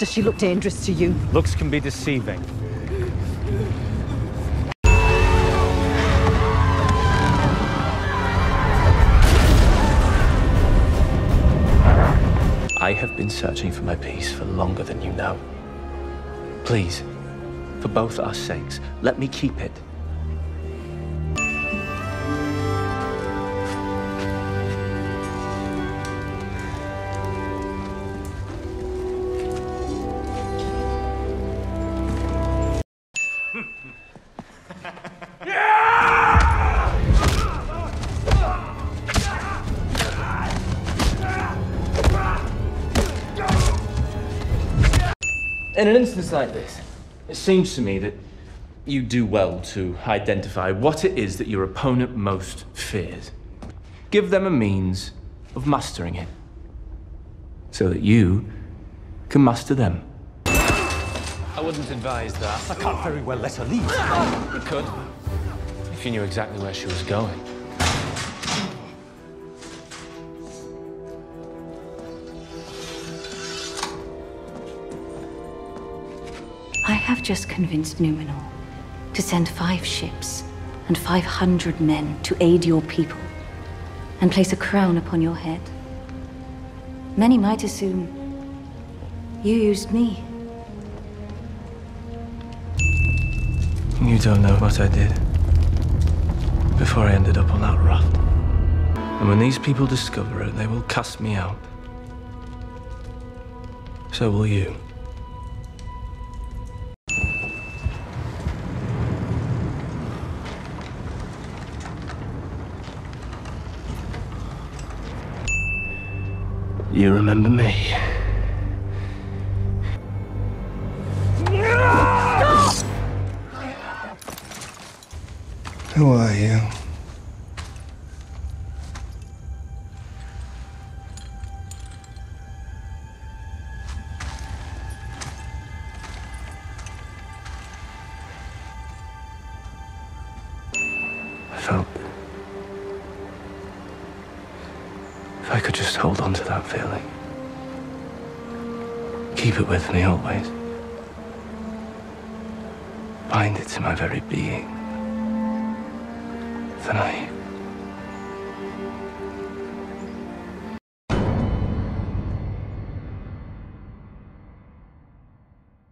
Does she look dangerous to you? Looks can be deceiving. I have been searching for my peace for longer than you know. Please, for both our sakes, let me keep it. In an instance like this, it seems to me that you do well to identify what it is that your opponent most fears. Give them a means of mastering it, so that you can master them. I wouldn't advise that. I can't very well let her leave. You could, if you knew exactly where she was going. I have just convinced Numenor to send five ships and 500 men to aid your people and place a crown upon your head. Many might assume you used me. You don't know what I did before I ended up on that raft. And when these people discover it, they will cast me out. So will you. You remember me? Who are you? I felt. If I could just hold on to that feeling, keep it with me always, bind it to my very being, I.